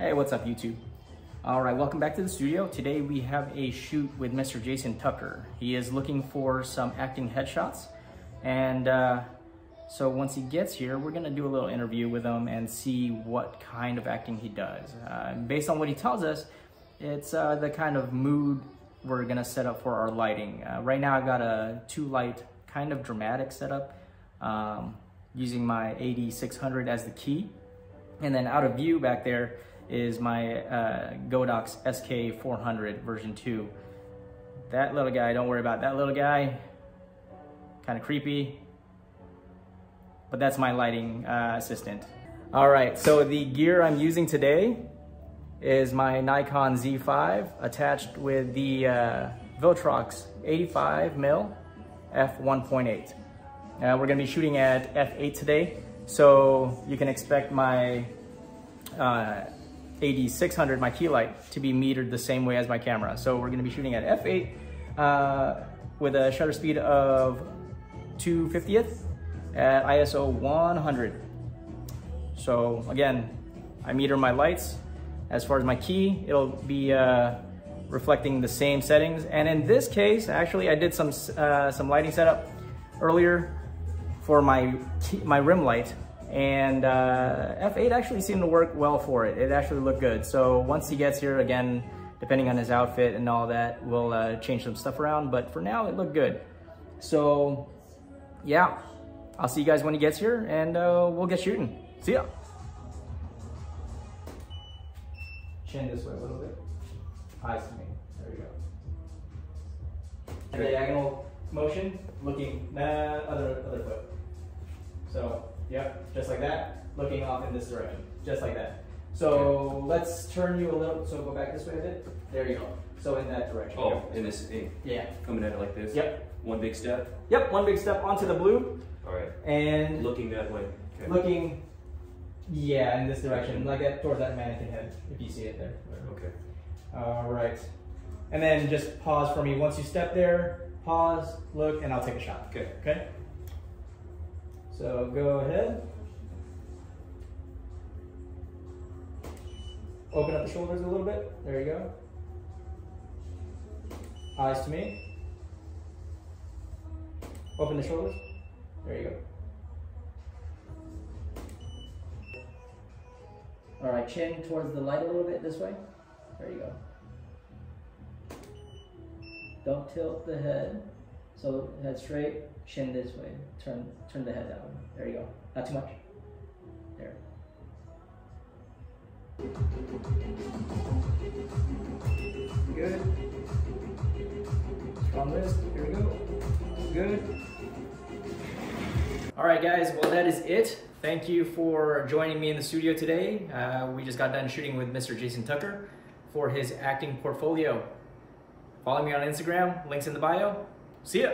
Hey, what's up YouTube? All right, welcome back to the studio. Today we have a shoot with Mr. Jason Tucker. He is looking for some acting headshots. And uh, so once he gets here, we're gonna do a little interview with him and see what kind of acting he does. Uh, based on what he tells us, it's uh, the kind of mood we're gonna set up for our lighting. Uh, right now I've got a two light kind of dramatic setup um, using my AD600 as the key. And then out of view back there, is my uh, Godox SK400 version 2. That little guy, don't worry about that little guy. Kind of creepy, but that's my lighting uh, assistant. All right, so the gear I'm using today is my Nikon Z5 attached with the uh, Viltrox 85mm f1.8. Uh, we're gonna be shooting at f8 today, so you can expect my uh, AD600, my key light, to be metered the same way as my camera. So we're gonna be shooting at f8 uh, with a shutter speed of 250th at ISO 100. So again, I meter my lights. As far as my key, it'll be uh, reflecting the same settings. And in this case, actually, I did some uh, some lighting setup earlier for my key, my rim light and uh, F8 actually seemed to work well for it. It actually looked good. So once he gets here, again, depending on his outfit and all that, we'll uh, change some stuff around. But for now, it looked good. So yeah, I'll see you guys when he gets here and uh, we'll get shooting. See ya. Chin this way a little bit. Eyes to me. There you go. And diagonal motion, looking, nah, other, other foot. So Yep, just like that, looking off in this direction, just like that. So okay. let's turn you a little, so go back this way a bit. There you go. So in that direction. Oh, in this, in, yeah. Coming at it like this? Yep. One big step? Yep, one big step onto the blue. All right. And looking that way. Okay. Looking, yeah, in this direction, like that towards that mannequin head, if you see it there. Okay. All right. And then just pause for me. Once you step there, pause, look, and I'll take a shot. Okay. Okay? So go ahead. Open up the shoulders a little bit. There you go. Eyes to me. Open the shoulders. There you go. All right, chin towards the light a little bit this way. There you go. Don't tilt the head. So head straight, chin this way. Turn turn the head down. There you go. Not too much. There. Good. Strong wrist. Here we go. Good. All right, guys. Well, that is it. Thank you for joining me in the studio today. Uh, we just got done shooting with Mr. Jason Tucker for his acting portfolio. Follow me on Instagram. Links in the bio. See ya.